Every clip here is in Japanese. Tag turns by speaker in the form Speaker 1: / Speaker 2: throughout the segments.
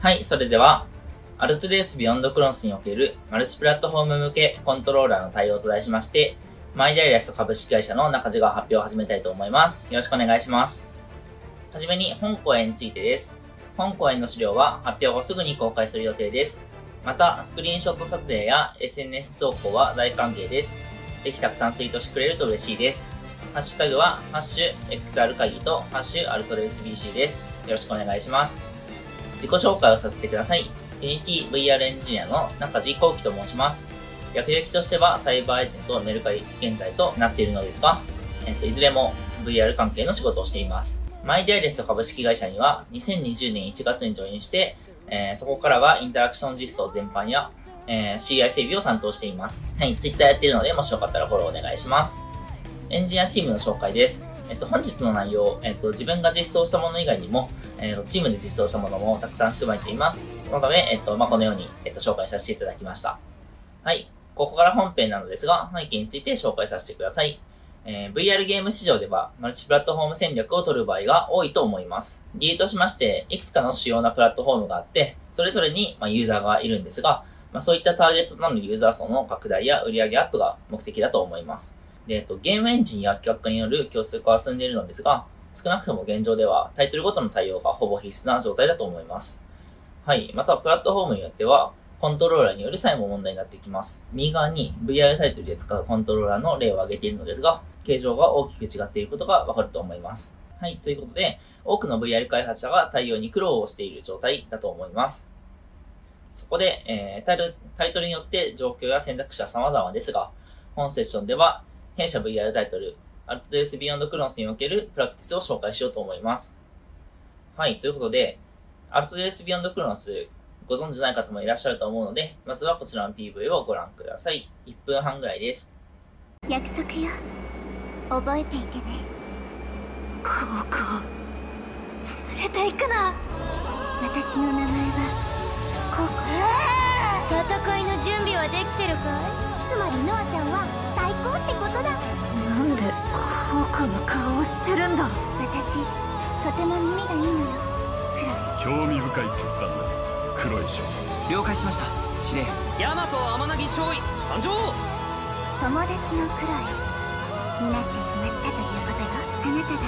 Speaker 1: はい、それでは、アルトレースビヨンドクロンスにおけるマルチプラットフォーム向けコントローラーの対応と題しまして、マイダイラスト株式会社の中地が発表を始めたいと思います。よろしくお願いします。はじめに本公演についてです。本公演の資料は発表後すぐに公開する予定です。また、スクリーンショット撮影や SNS 投稿は大歓迎です。ぜひたくさんツイートしてくれると嬉しいです。ハッシュタグは、ハッシュ XR 会議と、ハッシュアルトレース BC です。よろしくお願いします。自己紹介をさせてください。UnityVR エンジニアの中地幸喜と申します。略歴としてはサイバーエージェントメルカリ現在となっているのですが、えっと、いずれも VR 関係の仕事をしています。マイデアレスト株式会社には2020年1月にジョインして、えー、そこからはインタラクション実装全般や、えー、CI 整備を担当しています。はい、Twitter やってるので、もしよかったらフォローお願いします。エンジニアチームの紹介です。えっと、本日の内容、えっと、自分が実装したもの以外にも、えっと、チームで実装したものもたくさん含まれています。そのため、えっと、まあ、このように、えっと、紹介させていただきました。はい。ここから本編なのですが、背景について紹介させてください。えー、VR ゲーム市場では、マルチプラットフォーム戦略を取る場合が多いと思います。理由としまして、いくつかの主要なプラットフォームがあって、それぞれに、まユーザーがいるんですが、まあ、そういったターゲットとなるユーザー層の拡大や売上アップが目的だと思います。で、えっと、ゲームエンジンや企画による競争化は進んでいるのですが、少なくとも現状ではタイトルごとの対応がほぼ必須な状態だと思います。はい。また、プラットフォームによっては、コントローラーによる際も問題になってきます。右側に VR タイトルで使うコントローラーの例を挙げているのですが、形状が大きく違っていることがわかると思います。はい。ということで、多くの VR 開発者が対応に苦労をしている状態だと思います。そこで、えー、タルタイトルによって状況や選択肢は様々ですが、本セッションでは弊社 VR タイトル、アルトデスビヨンドクロンスにおけるプラクティスを紹介しようと思います。はい、ということで、アルトデスビヨンドクロンス、ご存知ない方もいらっしゃると思うので、まずはこちらの PV をご覧ください。1分半ぐらいです。
Speaker 2: 約束よ。覚えていてね。
Speaker 3: ここ、連れて行くな。
Speaker 2: 私の名前は、コ
Speaker 3: コ。戦いの準備はできてるか
Speaker 2: い？つまりノアちゃんは最高ってことだ。
Speaker 3: なんで高価な顔をしてるんだ。
Speaker 2: 私とても耳がいいのよ。
Speaker 4: クロエ興味深い決断だ。クロエ将
Speaker 5: 了解しました。司令。
Speaker 6: ヤマト天城少尉参上。
Speaker 2: 友達のクロエになってしまったということよあなたが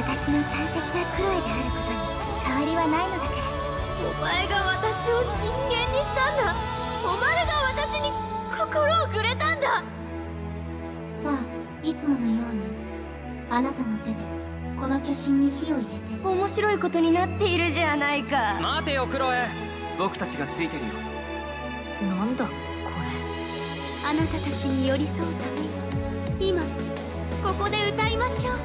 Speaker 2: 私の大切なクロエであることに変わりはないのだから。
Speaker 3: お前が私を人間にしたんだ。お前が私に心をくれたんだ。
Speaker 2: さあいつものようにあなたの手でこの巨神に火を入れて。
Speaker 3: 面白いことになっているじゃないか。
Speaker 6: 待てよクロエ
Speaker 5: 僕たちがついてるよ。
Speaker 3: なんだこ
Speaker 2: れ。あなたたちに寄り添うために今ここで歌いましょう。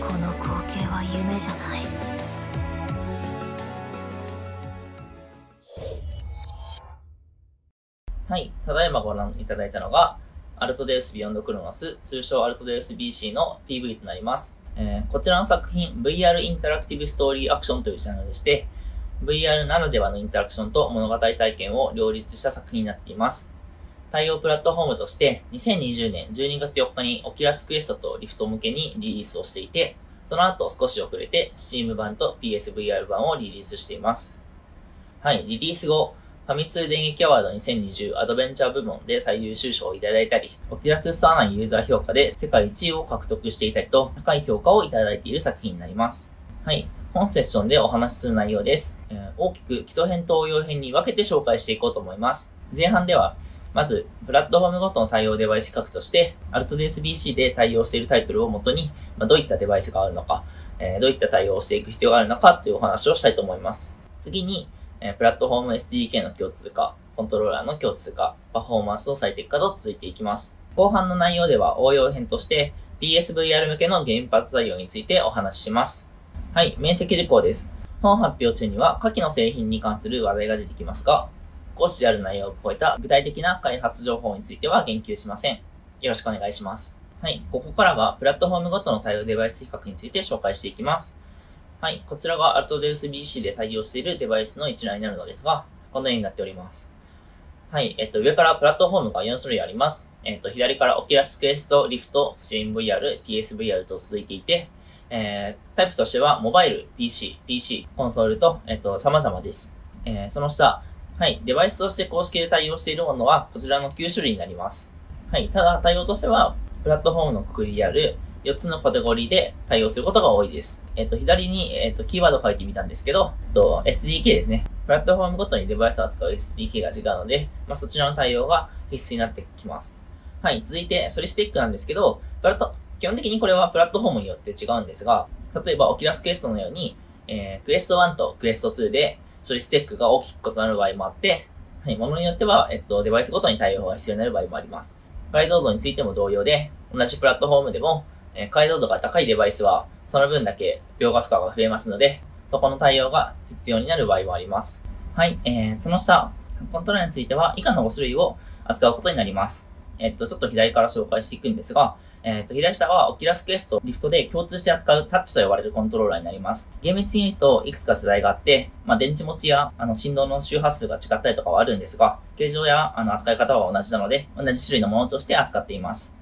Speaker 3: この光景は夢じゃない
Speaker 1: ただいまご覧いただいたのが、アルトデウスビヨンドクロノス、通称アルトデウス BC の PV となります。えー、こちらの作品、VR インタラクティブストーリーアクションというジャンルでして、VR ならではのインタラクションと物語体験を両立した作品になっています。対応プラットフォームとして、2020年12月4日にオキラスクエストとリフト向けにリリースをしていて、その後少し遅れて Steam 版と PSVR 版をリリースしています。はい、リリース後、ファミ通電撃アワード2020アドベンチャー部門で最優秀賞をいただいたり、オキュラスストア内ユーザー評価で世界1位を獲得していたりと、高い評価をいただいている作品になります。はい。本セッションでお話しする内容です。えー、大きく基礎編と応用編に分けて紹介していこうと思います。前半では、まず、プラットフォームごとの対応デバイス比較として、アルト d s b c で対応しているタイトルをもとに、まあ、どういったデバイスがあるのか、えー、どういった対応をしていく必要があるのかというお話をしたいと思います。次に、えー、プラットフォーム SDK の共通化、コントローラーの共通化、パフォーマンスの最適化と続いていきます。後半の内容では応用編として PSVR 向けのゲームパッド対応についてお話しします。はい、面積事項です。本発表中には下記の製品に関する話題が出てきますが、講師である内容を超えた具体的な開発情報については言及しません。よろしくお願いします。はい、ここからはプラットフォームごとの対応デバイス比較について紹介していきます。はい、こちらが AltDeus BC で対応しているデバイスの一覧になるのですが、このようになっております。はい。えっと、上からプラットフォームが4種類あります。えっと、左から Oculus Quest、Rift、CMVR、PSVR と続いていて、えー、タイプとしては、モバイル、PC、PC、コンソールと、えっと、様々です。えー、その下、はい、デバイスとして公式で対応しているものは、こちらの9種類になります。はい、ただ、対応としては、プラットフォームのくくりである、4つのカテゴリーで対応することが多いです。えっ、と、左に、えっ、と、キーワード書いてみたんですけど、と、SDK ですね。プラットフォームごとにデバイスを扱う SDK が違うので、まあ、そちらの対応が必須になってきます。はい、続いて、処理スペックなんですけど、プラット、基本的にこれはプラットフォームによって違うんですが、例えば、オキラスクエストのように、えー、クエスト1とクエスト2で処理スペックが大きく異なる場合もあって、はい、ものによっては、えっと、デバイスごとに対応が必要になる場合もあります。解像度についても同様で、同じプラットフォームでも、え解像度が高いデバイスは、その分だけ描画負荷が増えますので、そこの対応が必要になる場合もあります。はい、えー、その下、コントローラーについては以下の5種類を扱うことになります。えっと、ちょっと左から紹介していくんですが、えっと、左下はオキラスクエスト、リフトで共通して扱うタッチと呼ばれるコントローラーになります。厳密に言うと、いくつか世代があって、まあ、電池持ちや、あの、振動の周波数が違ったりとかはあるんですが、形状や、あの、扱い方は同じなので、同じ種類のものとして扱っています。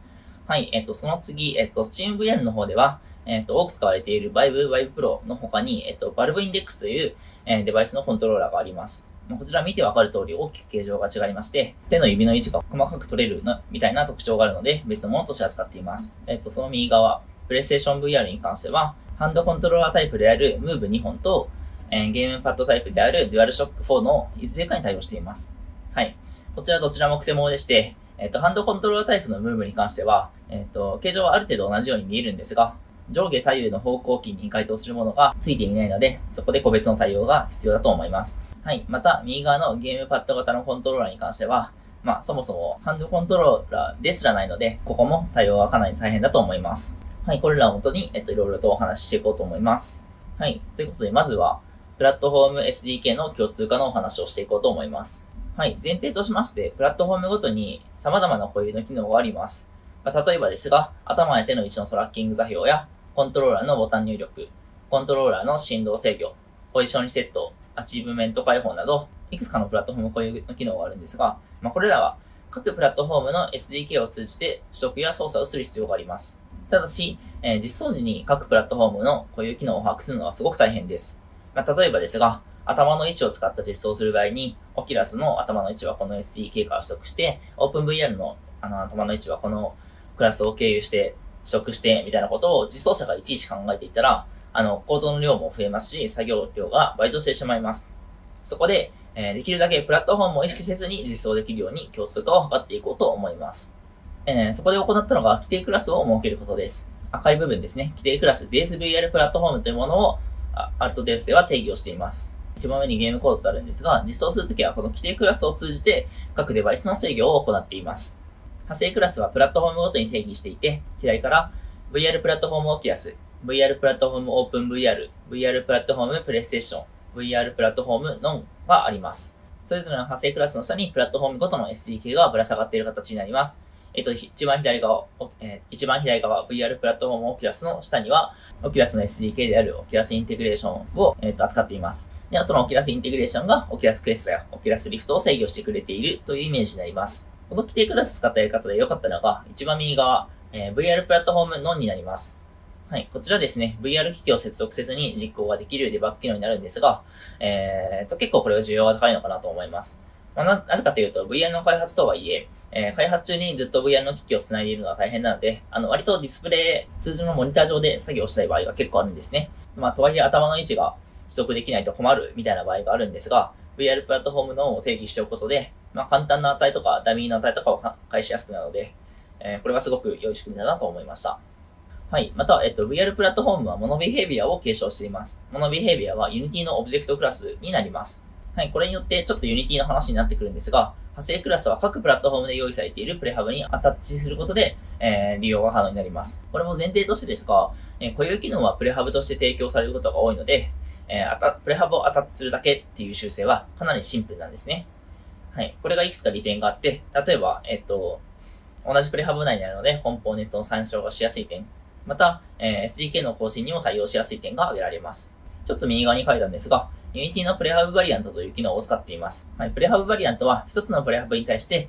Speaker 1: はい、えっと、その次、えっと、SteamVR の方では、えっと、多く使われている Vive、Vive Pro の他に、えっと、Valve Index という、えーデバイスのコントローラーがあります。まこちら見てわかる通り大きく形状が違いまして、手の指の位置が細かく取れるのみたいな特徴があるので、別のものとして扱っています。えっと、その右側、PlayStation VR に関しては、ハンドコントローラータイプである Move2 本と、えーゲームパッドタイプである DualShock 4のいずれかに対応しています。はい。こちらどちらも癖者でして、えっと、ハンドコントローラータイプの Move に関しては、えっと、形状はある程度同じように見えるんですが、上下左右の方向キーに該当するものがついていないので、そこで個別の対応が必要だと思います。はい。また、右側のゲームパッド型のコントローラーに関しては、まあ、そもそもハンドコントローラーですらないので、ここも対応はかなり大変だと思います。はい。これらをもとに、えっと、いろいろとお話ししていこうと思います。はい。ということで、まずは、プラットフォーム SDK の共通化のお話をしていこうと思います。はい。前提としまして、プラットフォームごとに様々な固有の機能があります。まあ例えばですが、頭や手の位置のトラッキング座標や、コントローラーのボタン入力、コントローラーの振動制御、ポジションリセット、アチーブメント解放など、いくつかのプラットフォーム固有の機能があるんですが、まあ、これらは各プラットフォームの SDK を通じて取得や操作をする必要があります。ただし、えー実装時に各プラットフォームの固有機能を把握するのはすごく大変です。まあ、例えばですが、頭の位置を使った実装をする場合に、オキラスの頭の位置はこの SDK から取得して、OpenVR のあの頭の位置はこのクラスを経由して取得して、みたいなことを実装者がいちいち考えていたら、あの、コードの量も増えますし、作業量が倍増してしまいます。そこで、えーできるだけプラットフォームを意識せずに実装できるように共通化を図っていこうと思います。えーそこで行ったのが規定クラスを設けることです。赤い部分ですね。規定クラス BaseVR プラットフォームというものをあ AltDevs では定義をしています。一番上にゲームコードとあるんですが、実装するときはこの規定クラスを通じて各デバイスの制御を行っています。派生クラスはプラットフォームごとに定義していて、左から VR プラットフォームオキラス、VR プラットフォームオープン VR、VR プラットフォームプレイステーション、VR プラットフォームノンがあります。それぞれの派生クラスの下にプラットフォームごとの SDK がぶら下がっている形になります。えっと、一番左側、えー一番左側 VR プラットフォームオキラスの下には、オキラスの SDK であるオキラスインテグレーションを、えっと、扱っています。では、そのオキラスインテグレーションがオキラスクエストやオキラスリフトを制御してくれているというイメージになります。この規定クラス使ったやり方で良かったのが、一番右側、えー VR プラットフォームノンになります。はい。こちらですね、VR 機器を接続せずに実行ができるデバッグ機能になるんですが、えーと、結構これは需要が高いのかなと思います。まあ、ななぜかというと、VR の開発とはいえ、えー開発中にずっと VR の機器を繋いでいるのは大変なので、あの、割とディスプレイ、通常のモニター上で作業したい場合が結構あるんですね。まあ、とはいえ頭の位置が取得できないと困るみたいな場合があるんですが、VR プラットフォームのを定義しておくことで、まあ、簡単な値とかダミーの値とかを返しやすくなるので、えーこれはすごく良い仕組みだなと思いました。はい。また、えっと、VR プラットフォームはモノビヘイビアを継承しています。モノビヘイビアは Unity のオブジェクトクラスになります。はい。これによってちょっと Unity の話になってくるんですが、派生クラスは各プラットフォームで用意されているプレハブにアタッチすることで、えー利用が可能になります。これも前提としてですが、えー固有機能はプレハブとして提供されることが多いので、えーアタプレハブをアタッチするだけっていう修正はかなりシンプルなんですね。はい。これがいくつか利点があって、例えば、えっと、同じプレハブ内にあるので、コンポーネントの参照がしやすい点。また、えー SDK の更新にも対応しやすい点が挙げられます。ちょっと右側に書いたんですが、Unity のプレハブバリアントという機能を使っています。はい、プレハブバリアントは、一つのプレハブに対して、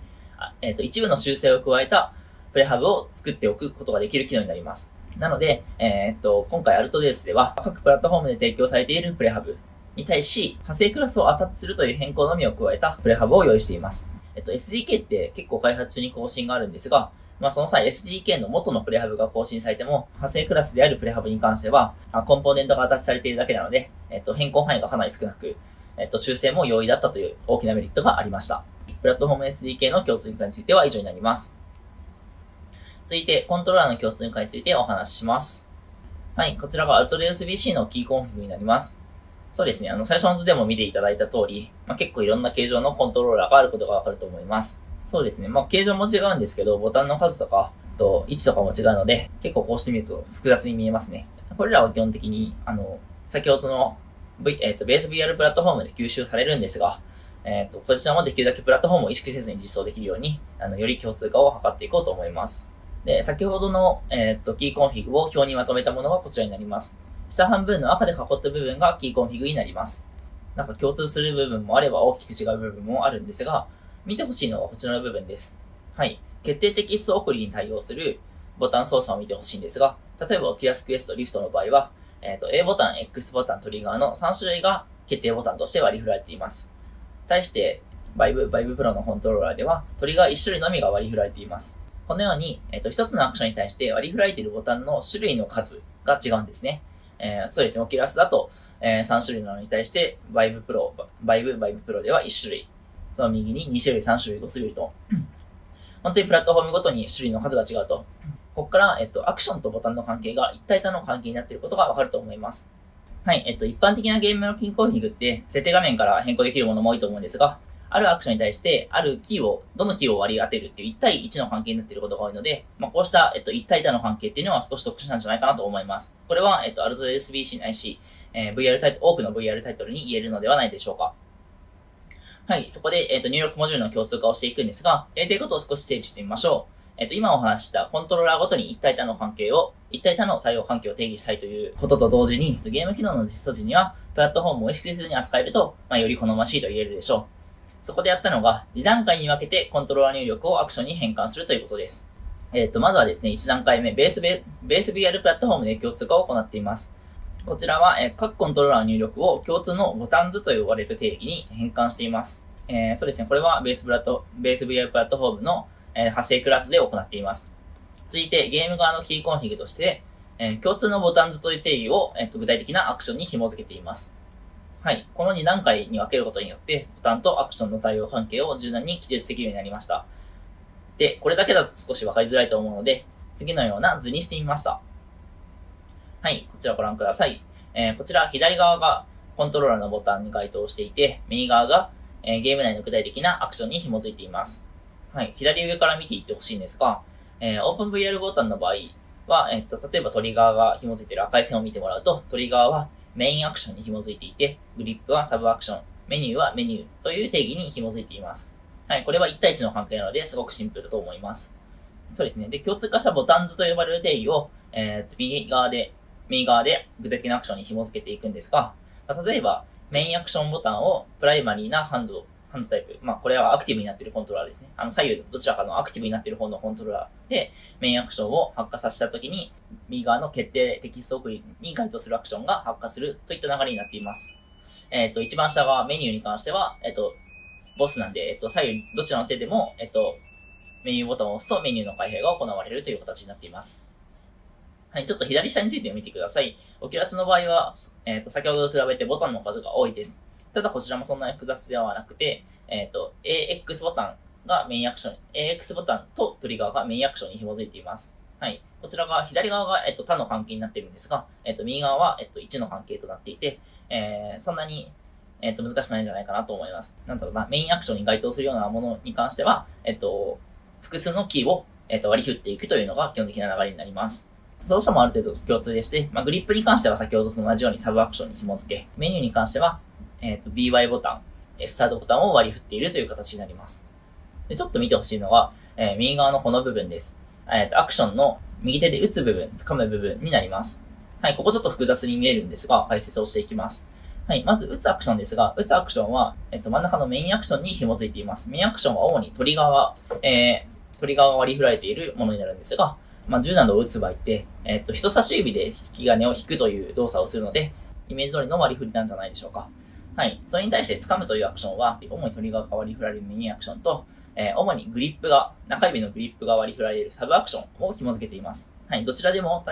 Speaker 1: えっ、と、一部の修正を加えたプレハブを作っておくことができる機能になります。なので、えーっと、今回アルトデースでは、各プラットフォームで提供されているプレハブに対し、派生クラスをアタッチするという変更のみを加えたプレハブを用意しています。えっと、SDK って結構開発中に更新があるんですが、まあその際 SDK の元のプレハブが更新されても、派生クラスであるプレハブに関しては、コンポーネントがアタッチされているだけなので、えっと、変更範囲がかなり少なく、えっと、修正も容易だったという大きなメリットがありました。プラットフォーム SDK の共通化については以上になります。続いて、コントローラーの共通化についてお話しします。はい、こちらが UltraUSB-C のキーコンフィグになります。そうですね、あの、最初の図でも見ていただいた通り、まあ、結構いろんな形状のコントローラーがあることがわかると思います。そうですね、まあ、形状も違うんですけど、ボタンの数とか、と位置とかも違うので、結構こうしてみると複雑に見えますね。これらは基本的に、あの、先ほどの V、えっ、と、ベース VR プラットフォームで吸収されるんですが、えっ、と、こちらもできるだけプラットフォームを意識せずに実装できるように、あの、より共通化を図っていこうと思います。で、先ほどの、えっ、と、キーコンフィグを表にまとめたものがこちらになります。下半分の赤で囲った部分がキーコンフィグになります。なんか共通する部分もあれば大きく違う部分もあるんですが、見てほしいのはこちらの部分です。はい。決定、テキスト送りに対応するボタン操作を見てほしいんですが、例えば Oculus Quest Rift の場合は、えっ、と、A ボタン、X ボタン、トリガーの3種類が決定ボタンとして割り振られています。対して、バイブ、バイブプロのコントローラーでは、トリガー1種類のみが割り振られています。このように、えっ、と、一つのアクションに対して割り振られているボタンの種類の数が違うんですね。えーそうですね、Oculus だと、えー3種類なのに対して、バイブプロ、バイブ、バイブプロでは1種類。その右に2種類、3種類、5種類と、本当にプラットフォームごとに種類の数が違うと。ここから、えっと、アクションとボタンの関係が1対多の関係になっていることがわかると思います。はい、えっと、一般的なゲームのキーコンフィグって、設定画面から変更できるものも多いと思うんですが、あるアクションに対して、あるキーを、どのキーを割り当てるっていう1対1の関係になっていることが多いので、まあ、こうした、えっと、1対多の関係っていうのは少し特殊なんじゃないかなと思います。これは、えっと、アルト デウス BC ないし、えー VR タイトル、多くの VR タイトルに言えるのではないでしょうか。はい、そこで、えっと、入力モジュールの共通化をしていくんですが、やりたいうことを少し整理してみましょう。えっと、今お話したコントローラーごとに1対多の関係を、1対多の対応関係を定義したいということと同時に、ゲーム機能の実装時には、プラットフォームを意識せずに扱えると、まあ、より好ましいと言えるでしょう。そこでやったのが、2段階に分けてコントローラー入力をアクションに変換するということです。えっと、まずはですね、1段階目、ベースベ、ベース VR プラットフォームで共通化を行っています。こちらは、え各コントローラーの入力を共通の Buttons と呼ばれる定義に変換しています。えーそうですね、これはベースプラット、ベース VR プラットフォームの、えー派生クラスで行っています。続いて、ゲーム側のキーコンフィグとして、えー共通の Buttons という定義を、えーと具体的なアクションに紐付けています。はい。この2段階に分けることによって、ボタンとアクションの対応関係を柔軟に記述できるようになりました。で、これだけだと少し分かりづらいと思うので、次のような図にしてみました。はい。こちらご覧ください。えーこちら左側がコントローラーのボタンに該当していて、右側が、えーゲーム内の具体的なアクションに紐づいています。はい。左上から見ていってほしいんですが、えー、OpenVR ボタンの場合は、えっと、例えばトリガーが紐づいている赤い線を見てもらうと、トリガーはメインアクションに紐づいていて、グリップはサブアクション、メニューはメニューという定義に紐づいています。はい。これは1対1の関係なので、すごくシンプルだと思います。そうですね。で、共通化したボタン図と呼ばれる定義を、えー、右側で、右側で具体的なアクションに紐付けていくんですが、例えば、メインアクションボタンをプライマリーなハンド、ハンドタイプ。まあ、これはアクティブになってるコントローラーですね。あの、左右どちらかのアクティブになっている方のコントローラーで、メインアクションを発火させたときに、右側の決定テキスト送りに該当するアクションが発火するといった流れになっています。えっ、と、一番下側メニューに関しては、えっ、と、ボスなんで、えっ、と、左右どちらの手でも、えっ、と、メニューボタンを押すとメニューの開閉が行われるという形になっています。はい、ちょっと左下について見てください。オキュラスの場合は、えっ、と、先ほどと比べてボタンの数が多いです。ただこちらもそんなに複雑ではなくて、えっ、と、AX ボタンがメインアクション、AX ボタンとトリガーがメインアクションに紐づいています。はい。こちらが、左側が、えっと、他の関係になっているんですが、えっと、右側は、えっと、1の関係となっていて、えー、そんなに、えっと、難しくないんじゃないかなと思います。なんだろうな、メインアクションに該当するようなものに関しては、えっと、複数のキーを、えっと、割り振っていくというのが基本的な流れになります。操作もある程度共通でして、まあ、グリップに関しては先ほどと同じようにサブアクションに紐付け、メニューに関しては、えっと、BY ボタン、スタートボタンを割り振っているという形になります。でちょっと見てほしいのは、えー右側のこの部分です。えっと、アクションの右手で打つ部分、掴む部分になります。はい、ここちょっと複雑に見えるんですが、解説をしていきます。はい、まず打つアクションですが、打つアクションは、えっと、真ん中のメインアクションに紐づいています。メインアクションは主にトリガーが、えー、トリガーが割り振られているものになるんですが、まあ、銃などを撃つ場合って、えっと、人差し指で引き金を引くという動作をするので、イメージ通りの割り振りなんじゃないでしょうか。はい。それに対して掴むというアクションは、主にトリガーが割り振られるミニアクションと、えー主にグリップが、中指のグリップが割り振られるサブアクションを紐付けています。はい。どちらでも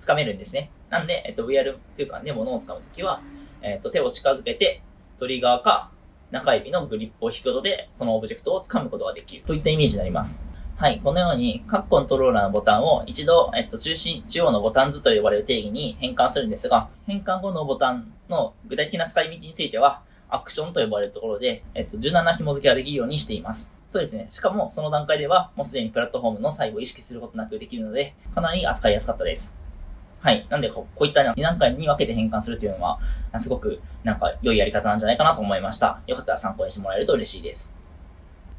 Speaker 1: 掴めるんですね。なんで、えっと、VR 空間で物を掴むときは、えっと、手を近づけて、トリガーか中指のグリップを引くことで、そのオブジェクトを掴むことができるといったイメージになります。はい。このように、各コントローラーのボタンを一度、えっと、中心、中央のボタン図と呼ばれる定義に変換するんですが、変換後のボタンの具体的な使い道については、アクションと呼ばれるところで、えっと、柔軟な紐付けができるようにしています。そうですね。しかも、その段階では、もうすでにプラットフォームの細部を意識することなくできるので、かなり扱いやすかったです。はい。なんでこ、こういった2段階に分けて変換するというのは、すごく、なんか、良いやり方なんじゃないかなと思いました。よかったら参考にしてもらえると嬉しいです。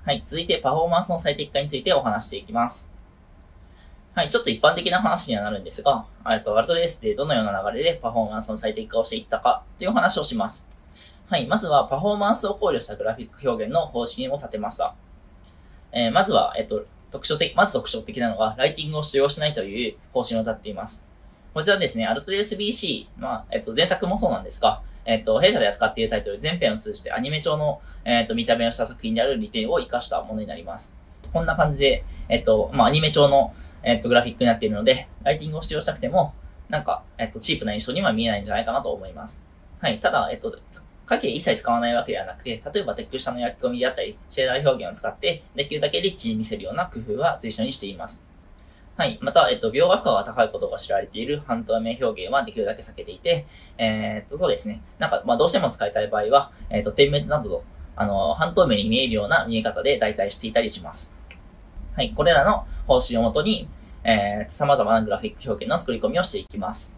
Speaker 1: はい。続いて、パフォーマンスの最適化についてお話していきます。はい。ちょっと一般的な話にはなるんですが、えっと、ワルトレースでどのような流れでパフォーマンスの最適化をしていったかという話をします。はい。まずは、パフォーマンスを考慮したグラフィック表現の方針を立てました。えーまずは、えっと、特徴的、まず特徴的なのが、ライティングを使用しないという方針を立っています。こちらですね、アルトレース BC、まあ、えっと、前作もそうなんですが、えっと、弊社で扱っているタイトル全編を通じてアニメ調の、えっと、見た目をした作品である利点を活かしたものになります。こんな感じで、えっと、まあ、アニメ調の、えっと、グラフィックになっているので、ライティングを使用したくても、なんか、えっと、チープな印象には見えないんじゃないかなと思います。はい。ただ、えっと、書き一切使わないわけではなくて、例えばテック下の焼き込みであったり、シェーダー表現を使って、できるだけリッチに見せるような工夫は随所にしています。はい。また、えっと、描画負荷が高いことが知られている半透明表現はできるだけ避けていて、えーっと、そうですね。なんか、まあ、どうしても使いたい場合は、えっと、点滅などの、あの、半透明に見えるような見え方で代替していたりします。はい。これらの方針をもとに、えー、様々なグラフィック表現の作り込みをしていきます。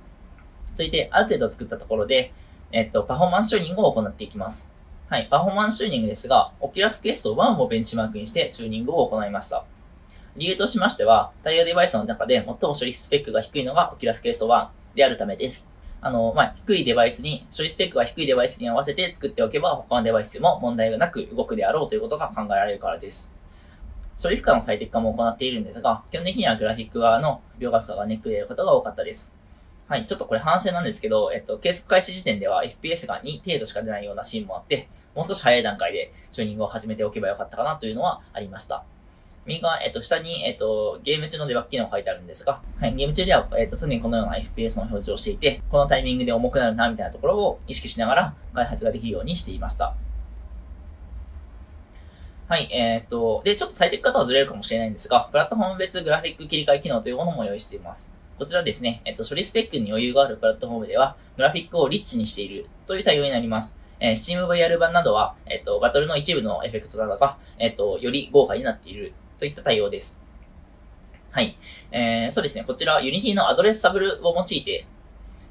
Speaker 1: 続いて、ある程度作ったところで、えっと、パフォーマンスチューニングを行っていきます。はい。パフォーマンスチューニングですが、オキュラスクエスト1をベンチマークにしてチューニングを行いました。理由としましては、対応デバイスの中で最も処理スペックが低いのが Oculus Quest 1であるためです。あの、まあ、低いデバイスに、処理スペックが低いデバイスに合わせて作っておけば他のデバイスでも問題がなく動くであろうということが考えられるからです。処理負荷の最適化も行っているんですが、基本的にはグラフィック側の描画負荷がネックであることが多かったです。はい、ちょっとこれ反省なんですけど、えっと、計測開始時点では FPS が2程度しか出ないようなシーンもあって、もう少し早い段階でチューニングを始めておけばよかったかなというのはありました。右側、えっと、下に、えっと、ゲーム中のデバッグ機能が書いてあるんですが、はい、ゲーム中では、えっと、常にこのような FPS の表示をしていて、このタイミングで重くなるな、みたいなところを意識しながら開発ができるようにしていました。はい、えーっと、で、ちょっと最適化とはずれるかもしれないんですが、プラットフォーム別グラフィック切り替え機能というものも用意しています。こちらですね、えっと、処理スペックに余裕があるプラットフォームでは、グラフィックをリッチにしているという対応になります。えー、SteamVR 版などは、えっと、バトルの一部のエフェクトなどが、えっと、より豪華になっているといった対応です。はい。えー、そうですね、こちら、Unity のアドレスサブルを用いて、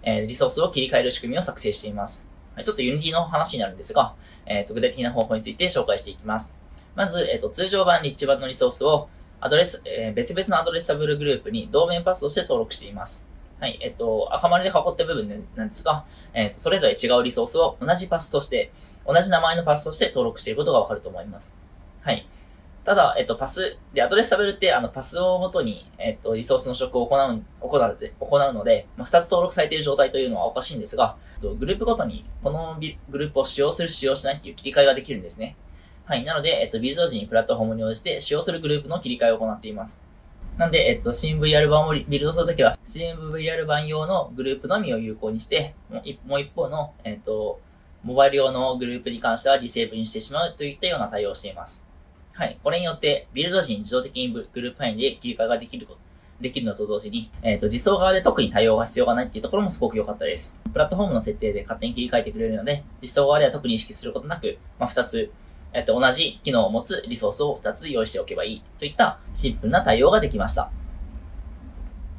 Speaker 1: えー、リソースを切り替える仕組みを作成しています。ちょっと Unity の話になるんですが、えっと、具体的な方法について紹介していきます。まず、えっと、通常版、リッチ版のリソースを、アドレス、えー別々の Addressable グループに同名パスとして登録しています。はい、えっと、赤丸で囲った部分なんですが、えっと、それぞれ違うリソースを同じパスとして、同じ名前のパスとして登録していることがわかると思います。はい。ただ、えっと、パス、で、 Addressable って、あの、パスをもとに、えっと、リソースの取得を行う、行う、行うので、まあ、二つ登録されている状態というのはおかしいんですが、グループごとに、このグループを使用する、使用しないっていう切り替えができるんですね。はい。なので、えっと、ビルド時にプラットフォームに応じて使用するグループの切り替えを行っています。なんで、えっと、CMVR 版をビルドするときは、CMVR 版用のグループのみを有効にして、もう一方の、えっと、モバイル用のグループに関してはディセーブにしてしまうといったような対応をしています。はい。これによって、ビルド時に自動的にグループ範囲で切り替えができること、できるのと同時に、えっ、と、実装側で特に対応が必要がないっていうところもすごく良かったです。プラットフォームの設定で勝手に切り替えてくれるので、実装側では特に意識することなく、まあ、二つ、えっ、と、同じ機能を持つリソースを二つ用意しておけばいいといったシンプルな対応ができました。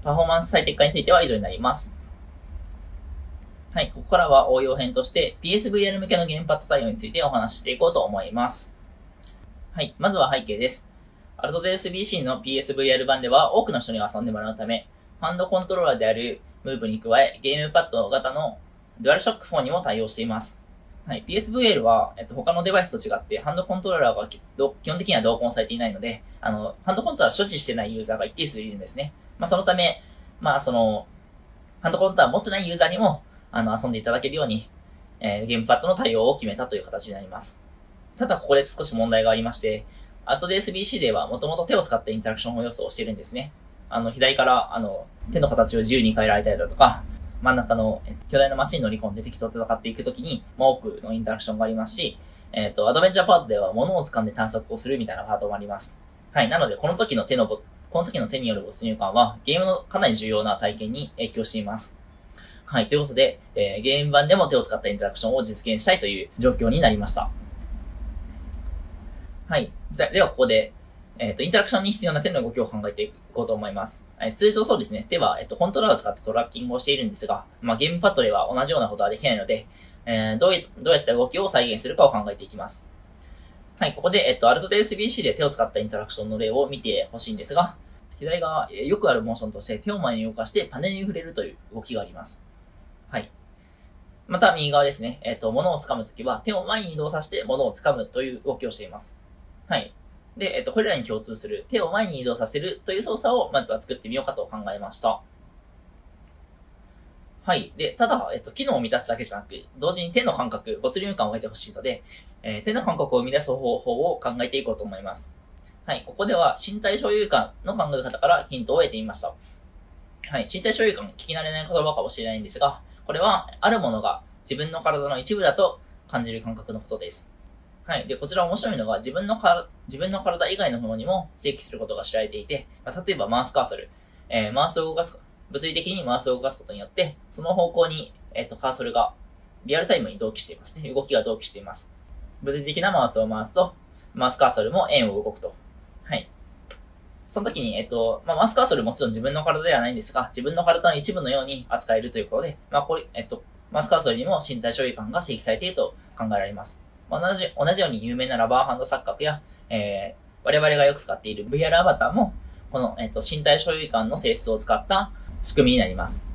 Speaker 1: パフォーマンス最適化については以上になります。はい、ここからは応用編として PSVR 向けのゲームパッド対応についてお話ししていこうと思います。はい、まずは背景です。アルトデ SBC の PSVR 版では多くの人に遊んでもらうため、ハンドコントローラーであるムーブに加え、ゲームパッド型のデュアルショック4にも対応しています。はい、PSVR は、えっと、他のデバイスと違って、ハンドコントローラーが基本的には同梱されていないので、あの、ハンドコントローラー所持してないユーザーが一定数いるんですね。まあ、そのため、まあ、その、ハンドコントローラー持ってないユーザーにも、あの、遊んでいただけるように、えー、ゲームパッドの対応を決めたという形になります。ただ、ここで少し問題がありまして、ア l ト SBC ではもともと手を使ったインタラクション要素をしてるんですね。あの、左から、あの、手の形を自由に変えられたりだとか、真ん中の巨大なマシン乗り込んで敵と戦っていくときに、まあ、多くのインタラクションがありますし、えっ、ー、と、アドベンチャーパートでは物を掴んで探索をするみたいなパートもあります。はい。なので、この時の手のこの時の手による没入感は、ゲームのかなり重要な体験に影響しています。はい。ということで、えー、ゲーム版でも手を使ったインタラクションを実現したいという状況になりました。はい。では、ここで、えっ、ー、と、インタラクションに必要な手の動きを考えていこうと思います。えー、通常そうですね。手は、えっ、と、コントローラーを使ってトラッキングをしているんですが、まあ、ゲームパッドでは同じようなことはできないので、えー、どうい、どうやった動きを再現するかを考えていきます。はい、ここで、えっと、Alt で SBC で手を使ったインタラクションの例を見てほしいんですが、左側、よくあるモーションとして手を前に動かしてパネルに触れるという動きがあります。はい。また右側ですね。えっ、と、物を掴むときは手を前に移動させて物を掴むという動きをしています。はい。で、えっ、と、これらに共通する手を前に移動させるという操作をまずは作ってみようかと考えました。はい。で、ただ、えっと、機能を満たすだけじゃなく、同時に手の感覚、没入感を得てほしいので、えー、手の感覚を生み出す方法を考えていこうと思います。はい。ここでは身体所有感の考え方からヒントを得てみました。はい。身体所有感、聞き慣れない言葉かもしれないんですが、これは、あるものが自分の体の一部だと感じる感覚のことです。はい。で、こちら面白いのが、自分の体、自分の体以外のものにも正規することが知られていて、まあ、例えばマウスカーソル、えー、マウスを動かす、物理的にマウスを動かすことによって、その方向に、えっ、ー、と、カーソルがリアルタイムに同期していますね。動きが同期しています。物理的なマウスを回すと、マウスカーソルも円を動くと。はい。その時に、えっと、まあ、マウスカーソルもちろん自分の体ではないんですが、自分の体の一部のように扱えるということで、まあ、これ、えっと、マウスカーソルにも身体所有感が正規されていると考えられます。同じ、同じように有名なラバーハンド錯覚や、えー、我々がよく使っている VR アバターも、この、えっと、身体所有感の性質を使った仕組みになります。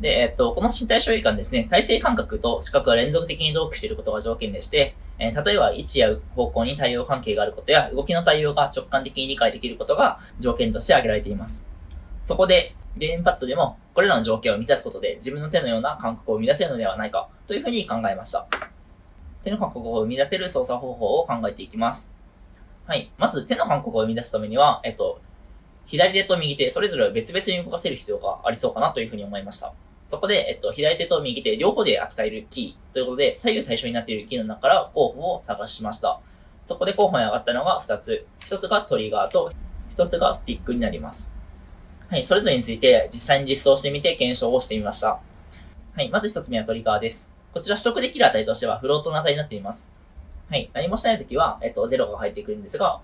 Speaker 1: で、えっと、この身体所有感ですね、体勢感覚と視覚が連続的に同期していることが条件でして、えー、例えば位置や方向に対応関係があることや、動きの対応が直感的に理解できることが条件として挙げられています。そこで、ゲームパッドでも、これらの条件を満たすことで自分の手のような感覚を生み出せるのではないか、というふうに考えました。手の感覚を生み出せる操作方法を考えていきます。はい。まず、手の感覚を生み出すためには、えっと、左手と右手、それぞれ別々に動かせる必要がありそうかなというふうに思いました。そこで、えっと、左手と右手、両方で扱えるキーということで、左右対称になっているキーの中から候補を探しました。そこで候補に上がったのが2つ。1つがトリガーと、1つがスティックになります。はい、それぞれについて実際に実装してみて検証をしてみました。はい、まず1つ目はトリガーです。こちら取得できる値としてはフロートの値になっています。はい、何もしないときは、えっと、0が入ってくるんですが、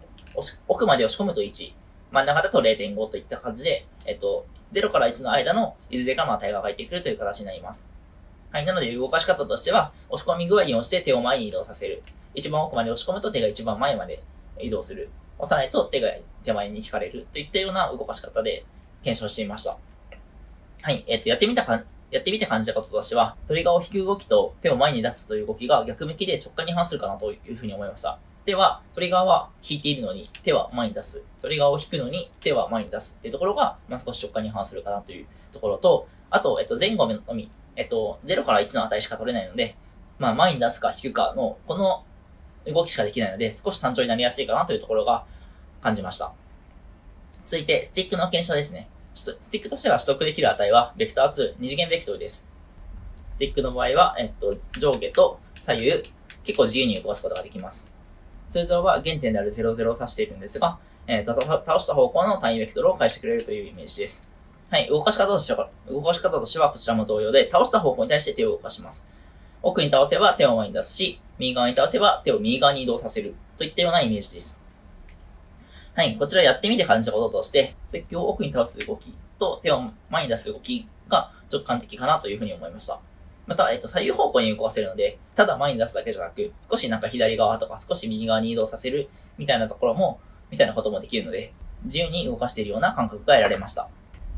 Speaker 1: 奥まで押し込むと1、真ん中だと0.5といった感じで、えっと、0から1の間のいずれかの値が返ってくるという形になります。はい。なので動かし方としては、押し込み具合に押して手を前に移動させる。一番奥まで押し込むと手が一番前まで移動する。押さないと手が手前に引かれるといったような動かし方で検証してみました。はい。えっ、と、やってみたか、やってみて感じたこととしては、トリガーを引く動きと手を前に出すという動きが逆向きで直感に反するかなというふうに思いました。では、トリガーは引いているのに手は前に出す。トリガーを引くのに手は前に出すっていうところが、まあ、少し直感に反するかなというところと、あと、えっと、前後のみ、えっと、0から1の値しか取れないので、まあ、前に出すか引くかの、この動きしかできないので、少し単調になりやすいかなというところが感じました。続いて、スティックの検証ですね。スティックとしては取得できる値は、ベクター2、二次元ベクトルです。スティックの場合は、えっと、上下と左右、結構自由に動かすことができます。通常は原点である00を指しているんですが、えー、倒した方向の単位ベクトルを返してくれるというイメージです。はい、動かし方としては、動かし方としてはこちらも同様で、倒した方向に対して手を動かします。奥に倒せば手を前に出すし、右側に倒せば手を右側に移動させるといったようなイメージです。はい、こちらやってみて感じたこととして、石器を奥に倒す動きと手を前に出す動きが直感的かなというふうに思いました。また、えっと、左右方向に動かせるので、ただ前に出すだけじゃなく、少しなんか左側とか少し右側に移動させるみたいなところも、みたいなこともできるので、自由に動かしているような感覚が得られました。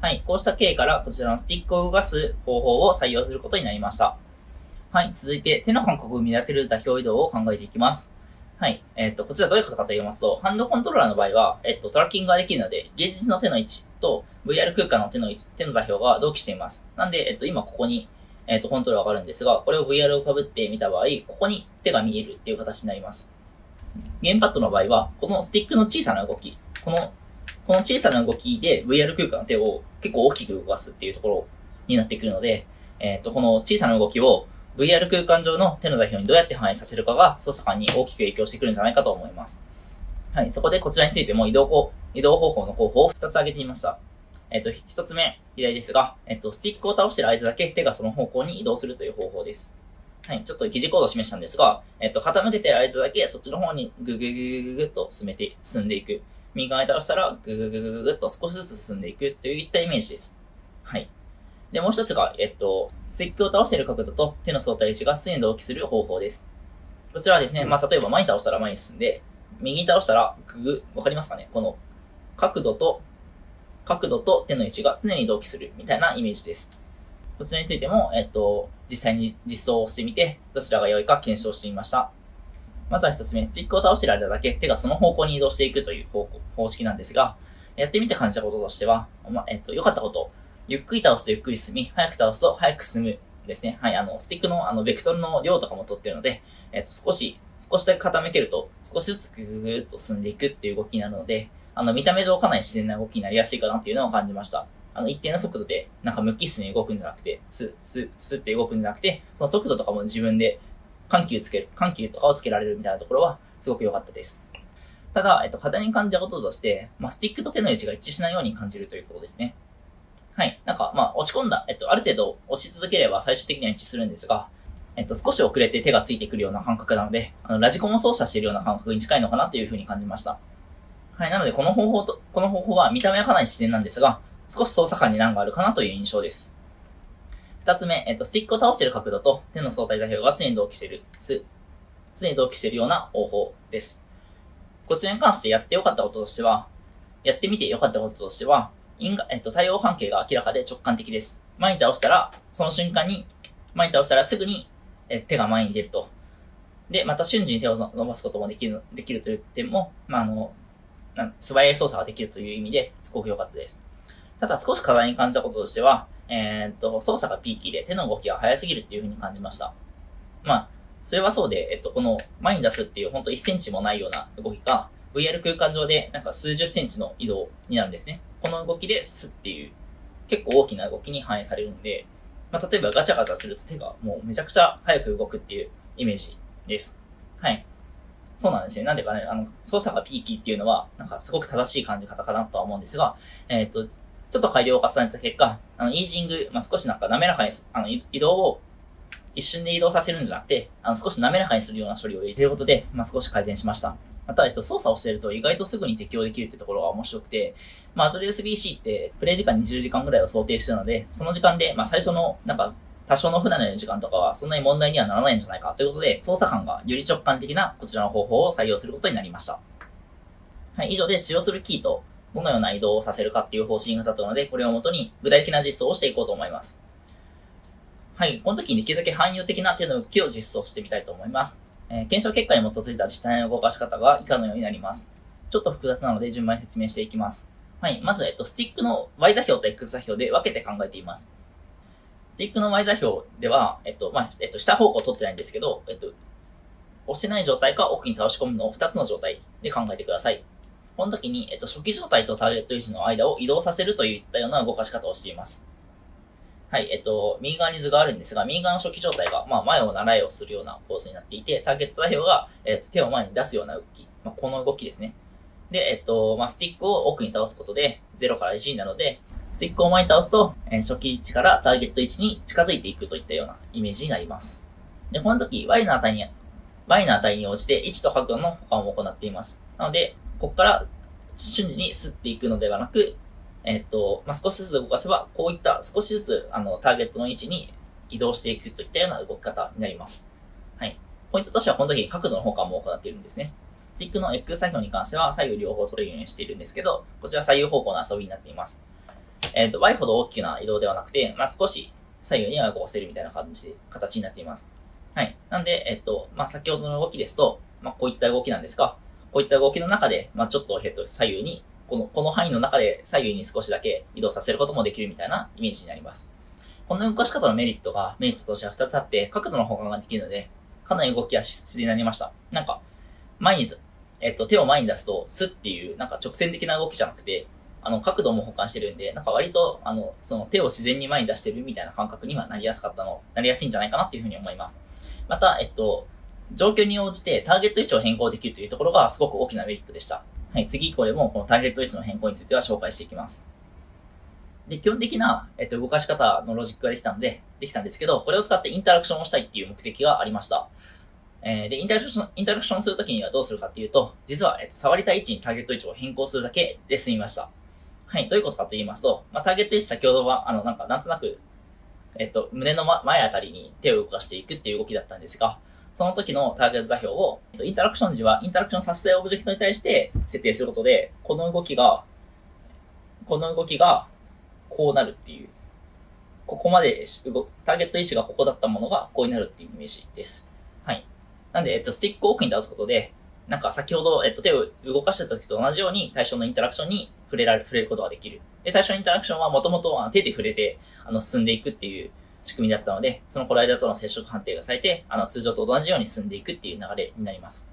Speaker 1: はい。こうした経緯からこちらのスティックを動かす方法を採用することになりました。はい。続いて手の感覚を生み出せる座標移動を考えていきます。はい。えっ、と、こちらどういうことかと言いますと、ハンドコントローラーの場合は、えっ、と、トラッキングができるので、現実の手の位置と VR 空間の手の位置、手の座標が同期しています。なんで、えっと、今ここに、えっと、コントローラーがあるんですが、これを VR を被ってみた場合、ここに手が見えるっていう形になります。ゲームパッドの場合は、このスティックの小さな動き、この、この小さな動きで VR 空間の手を結構大きく動かすっていうところになってくるので、えっと、この小さな動きを VR 空間上の手の座標にどうやって反映させるかが操作感に大きく影響してくるんじゃないかと思います。はい、そこでこちらについても移動移動方法の候補を2つ挙げてみました。えっと、1つ目、左ですが、えっと、スティックを倒してる間だけ手がその方向に移動するという方法です。はい、ちょっと疑似コードを示したんですが、えっと、傾けてる間だけそっちの方にググググググっと進めて、進んでいく。右側に倒したらググググググっと少しずつ進んでいくといったイメージです。はい。で、もう一つが、えっと、スティックを倒している角度と手の相対位置が常に同期する方法です。こちらはですね、まあ、例えば前に倒したら前に進んで、右に倒したら、ググ、わかりますかね？この、角度と、角度と手の位置が常に同期するみたいなイメージです。こちらについても、えっと、実際に実装をしてみて、どちらが良いか検証してみました。まずは一つ目、スティックを倒している間だけ手がその方向に移動していくという方式なんですが、やってみて感じたこととしては、まあ、えっと、良かったこと、ゆっくり倒すとゆっくり進み、早く倒すと早く進むですね。はい、あの、スティックのあの、ベクトルの量とかも取ってるので、えっと、少し、少しだけ傾けると、少しずつぐぐぐっと進んでいくっていう動きになるので、あの、見た目上かなり自然な動きになりやすいかなっていうのを感じました。あの、一定の速度で、なんか無機質に動くんじゃなくて、スッ、ス、スって動くんじゃなくて、その速度とかも自分で緩急つける、緩急とかをつけられるみたいなところは、すごく良かったです。ただ、えっと、課題に感じたこととして、まあ、スティックと手の位置が一致しないように感じるということですね。はい。なんか、まあ、押し込んだ、えっと、ある程度押し続ければ最終的には一致するんですが、えっと、少し遅れて手がついてくるような感覚なので、あの、ラジコンを操作しているような感覚に近いのかなというふうに感じました。はい。なので、この方法と、この方法は見た目はかなり自然なんですが、少し操作感に難があるかなという印象です。二つ目、えっと、スティックを倒している角度と手の相対座標が常に同期している、常に同期しているような方法です。こちらに関してやってよかったこととしては、やってみてよかったこととしては、因果、えっと、対応関係が明らかで直感的です。前に倒したら、その瞬間に、前に倒したらすぐに、え手が前に出ると。で、また瞬時に手を伸ばすこともできる、できるという点も、まあ、あの、素早い操作ができるという意味で、すごく良かったです。ただ少し課題に感じたこととしては、えー、っと、操作がピーキーで手の動きが速すぎるっていう風に感じました。まあ、それはそうで、えっと、この前に出すっていうほんと1センチもないような動きが、VR 空間上でなんか数十センチの移動になるんですね。この動きでスっていう、結構大きな動きに反映されるんで、まあ、例えばガチャガチャすると手がもうめちゃくちゃ速く動くっていうイメージです。はい。そうなんですね。なんでかね、あの、操作がピーキーっていうのは、なんかすごく正しい感じ方かなとは思うんですが、えっ、と、ちょっと改良を重ねた結果、あの、イージング、まあ、少しなんか滑らかに、あの、移移動を一瞬で移動させるんじゃなくて、あの、少し滑らかにするような処理を入れることで、まあ、少し改善しました。また、えっと、操作をしていると意外とすぐに適用できるってところが面白くて、まあ、アズレ SBC って、プレイ時間20時間ぐらいを想定してるので、その時間で、まあ、最初の、なんか、多少の普段の時間とかは、そんなに問題にはならないんじゃないかということで、操作感がより直感的なこちらの方法を採用することになりました。はい、以上で使用するキーと、どのような移動をさせるかっていう方針が立ったので、これをもとに具体的な実装をしていこうと思います。はい、この時にできるだけ汎用的な手の動きを実装してみたいと思います。えー検証結果に基づいた実際の動かし方が以下のようになります。ちょっと複雑なので順番に説明していきます。はい、まず、えっと、スティックの Y 座標と X 座標で分けて考えています。スティックの Y 座標では、えっと、まあ、えっと、下方向を取ってないんですけど、えっと、押してない状態か奥に倒し込むのを2つの状態で考えてください。この時に、えっと、初期状態とターゲット位置の間を移動させるといったような動かし方をしています。はい、えっと、右側に図があるんですが、右側の初期状態が、まあ、前を習いをするような構図になっていて、ターゲット座標が、えっと、手を前に出すような動き。まあ、この動きですね。で、えっと、まあ、スティックを奥に倒すことで、0から1になるので、スティックを前に倒すと、えー初期位置からターゲット位置に近づいていくといったようなイメージになります。で、この時、y の値に、y の値に応じて位置と角度の保管を行っています。なので、ここから瞬時に吸っていくのではなく、えっと、まあ、少しずつ動かせば、こういった少しずつ、あの、ターゲットの位置に移動していくといったような動き方になります。はい。ポイントとしては、この時角度の保管も行っているんですね。スティックの X 作業に関しては、左右両方取れるようにしているんですけど、こちら左右方向の遊びになっています。えっ、と、Y ほど大きな移動ではなくて、まあ、少し左右には動かせるみたいな感じで、形になっています。はい。なんで、えっ、と、まあ、先ほどの動きですと、まあ、こういった動きなんですが、こういった動きの中で、まあ、ちょっと、えっと、左右にこの、この範囲の中で左右に少しだけ移動させることもできるみたいなイメージになります。この動かし方のメリットが、メリットとしては2つあって、角度の保管ができるので、かなり動きや自然になりました。なんか、前に、えっと、手を前に出すと、スっていう、なんか直線的な動きじゃなくて、あの、角度も保管してるんで、なんか割と、あの、その手を自然に前に出してるみたいな感覚にはなりやすかったの、なりやすいんじゃないかなっていうふうに思います。また、えっと、状況に応じてターゲット位置を変更できるというところがすごく大きなメリットでした。はい、次以降でもこのターゲット位置の変更については紹介していきます。で、基本的な、えっと、動かし方のロジックができたんで、できたんですけど、これを使ってインタラクションをしたいっていう目的がありました。えー、で、インタラクション、インタラクションするときにはどうするかっていうと、実は、えっと、触りたい位置にターゲット位置を変更するだけで済みました。はい、どういうことかと言いますと、まあ、ターゲット位置先ほどは、あの、なんか、なんとなく、えっと、胸の、ま、前あたりに手を動かしていくっていう動きだったんですが、その時のターゲット座標を、えっと、インタラクション時は、インタラクションさせたいオブジェクトに対して設定することで、この動きが、この動きが、こうなるっていう。ここまでターゲット位置がここだったものがこうになるっていうイメージです。なんで、えっと、スティックを奥に出すことで、なんか先ほど、えっと、手を動かしてた時と同じように対象のインタラクションに触れられ、触れることができる。で、対象のインタラクションはもともと手で触れて、あの、進んでいくっていう仕組みだったので、そのコライダーとの接触判定がされて、あの、通常と同じように進んでいくっていう流れになります。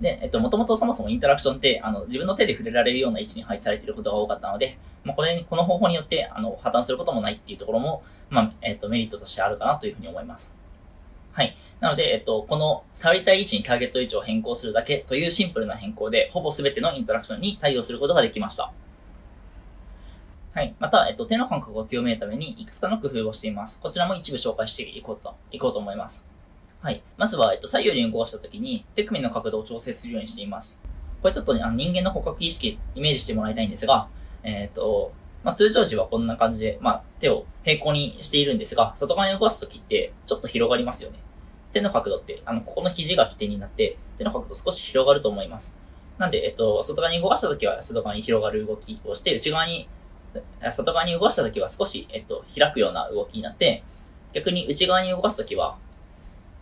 Speaker 1: で、えっと、もともとそもそもインタラクションって、あの、自分の手で触れられるような位置に配置されていることが多かったので、まあ、これ、この方法によって、あの、破綻することもないっていうところも、まあ、えっと、メリットとしてあるかなというふうに思います。はい。なので、えっと、この触りたい位置にターゲット位置を変更するだけというシンプルな変更で、ほぼ全てのインタラクションに対応することができました。はい。また、えっと、手の感覚を強めるために、いくつかの工夫をしています。こちらも一部紹介していこうと、いこうと思います。はい。まずは、えっと、左右に動かしたときに、手首の角度を調整するようにしています。これちょっとね、あの人間の骨格意識、イメージしてもらいたいんですが、えっと、まあ、通常時はこんな感じで、まあ、手を平行にしているんですが、外側に動かすときって、ちょっと広がりますよね。手の角度って、あの、ここの肘が起点になって、手の角度少し広がると思います。なんで、えっと、外側に動かしたときは外側に広がる動きをして、内側に、外側に動かしたときは少し、えっと、開くような動きになって、逆に内側に動かすときは、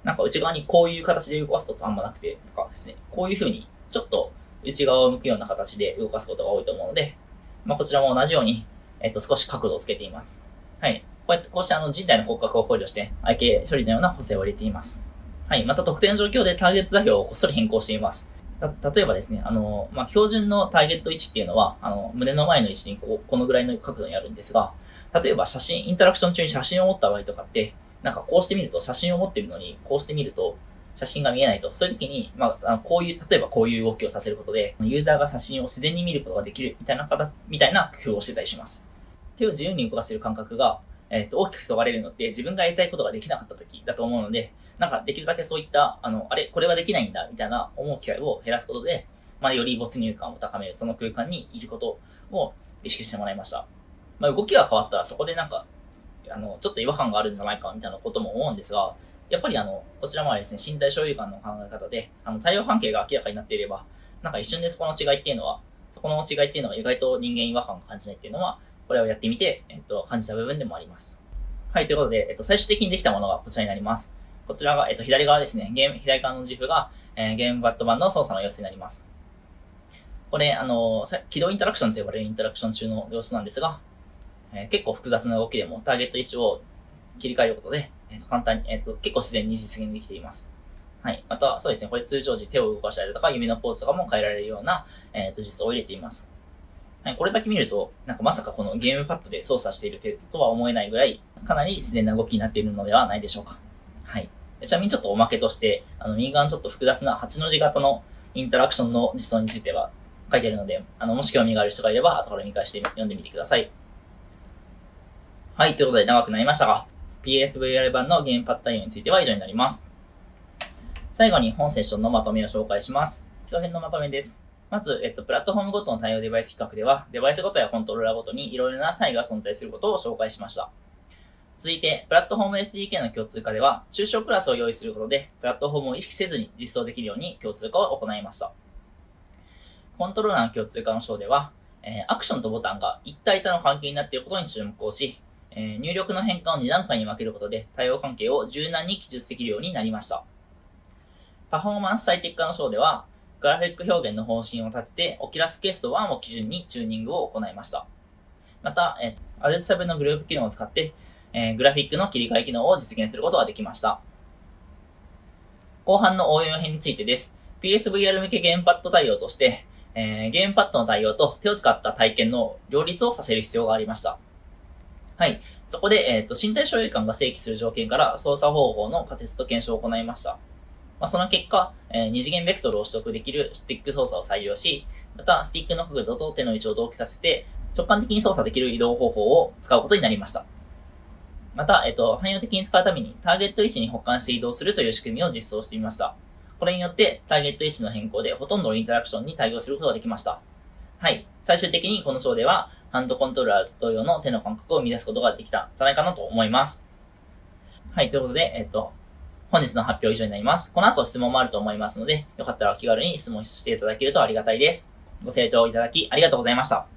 Speaker 1: なんか内側にこういう形で動かすことあんまなくて、とかですね、こういう風に、ちょっと内側を向くような形で動かすことが多いと思うので、まあ、こちらも同じように、えっと、少し角度をつけています。はい。こうやって、こうしてあの人体の骨格を考慮して、愛形処理のような補正を入れています。はい。また特定の状況でターゲット座標をこっそり変更しています。例えばですね、あの、まあ、標準のターゲット位置っていうのは、あの、胸の前の位置にこう、このぐらいの角度にあるんですが、例えば写真、インタラクション中に写真を持った場合とかって、なんかこうしてみると、写真を持ってるのに、こうしてみると、写真が見えないと。そういう時に、まあ、こういう、例えばこういう動きをさせることで、ユーザーが写真を自然に見ることができるみたいな形、みたいな工夫をしてたりします。手を自由に動かせる感覚が、えっ、と、大きくそがれるのって、自分がやりたいことができなかった時だと思うので、なんかできるだけそういった、あの、あれ、これはできないんだ、みたいな思う機会を減らすことで、まあ、より没入感を高める、その空間にいることを意識してもらいました。まあ、動きが変わったら、そこでなんか、あの、ちょっと違和感があるんじゃないか、みたいなことも思うんですが、やっぱりあの、こちらもですね、身体所有感の考え方で、あの、対応関係が明らかになっていれば、なんか一瞬でそこの違いっていうのは、そこの違いっていうのは意外と人間違和感を感じないっていうのは、これをやってみて、えっと、感じた部分でもあります。はい、ということで、えっと、最終的にできたものがこちらになります。こちらが、えっと、左側ですね。ゲーム、左側の自負が、えー、ゲームバット版の操作の様子になります。これ、あのー、起動インタラクションと呼ばれるインタラクション中の様子なんですが、えー、結構複雑な動きでもターゲット位置を切り替えることで、えっ、と、簡単に、えっ、と、結構自然に実現できています。はい。また、そうですね、これ通常時手を動かしたりとか、指のポーズとかも変えられるような、えっ、と、実装を入れています。はい。これだけ見ると、なんかまさかこのゲームパッドで操作しているとは思えないぐらい、かなり自然な動きになっているのではないでしょうか。はい。ちなみにちょっとおまけとして、あの、右側のちょっと複雑な8の字型のインタラクションの実装については書いてあるので、あの、もし興味がある人がいれば、後から見返して読んでみてください。はい。ということで長くなりましたが、PSVR 版のゲームパッド対応については以上になります。最後に本セッションのまとめを紹介します。基礎編のまとめです。まず、えっと、プラットフォームごとの対応デバイス比較では、デバイスごとやコントローラーごとにいろいろな差異が存在することを紹介しました。続いて、プラットフォーム SDK の共通化では、抽象クラスを用意することで、プラットフォームを意識せずに実装できるように共通化を行いました。コントローラーの共通化の章では、えー、アクションとボタンが一体多の関係になっていることに注目をし、えー、入力の変換を2段階に分けることで対応関係を柔軟に記述できるようになりました。パフォーマンス最適化の章では、グラフィック表現の方針を立てて、オキラスクエスト1を基準にチューニングを行いました。また、えアデッサブのグループ機能を使って、えーグラフィックの切り替え機能を実現することができました。後半の応用編についてです。PSVR 向けゲームパッド対応として、えーゲームパッドの対応と手を使った体験の両立をさせる必要がありました。はい。そこで、えっ、と、身体所有感が正規する条件から操作方法の仮説と検証を行いました。まあ、その結果、えー二次元ベクトルを取得できるスティック操作を採用し、また、スティックの角度と手の位置を同期させて、直感的に操作できる移動方法を使うことになりました。また、えっ、と、汎用的に使うためにターゲット位置に保管して移動するという仕組みを実装してみました。これによって、ターゲット位置の変更でほとんどのインタラクションに対応することができました。はい。最終的にこの章では、ハンドコントローラーと同様の手の感覚を生み出すことができたんじゃないかなと思います。はい。ということで、えっ、と、本日の発表以上になります。この後質問もあると思いますので、よかったらお気軽に質問していただけるとありがたいです。ご清聴いただきありがとうございました。